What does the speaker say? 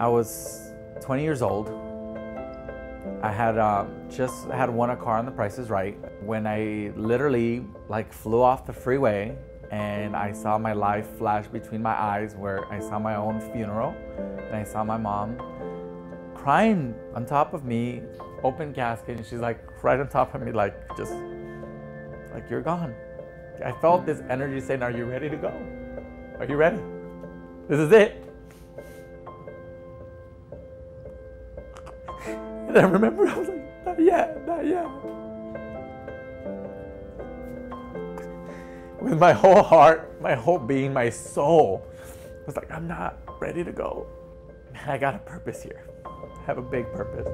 I was 20 years old. I had um, just had won a car on The Price is Right when I literally like flew off the freeway and I saw my life flash between my eyes where I saw my own funeral and I saw my mom crying on top of me, open casket, and she's like right on top of me, like just like you're gone. I felt this energy saying, Are you ready to go? Are you ready? This is it. And I remember I was like, Not yet, not yet. With my whole heart, my whole being, my soul, I was like, I'm not ready to go. I got a purpose here. I have a big purpose.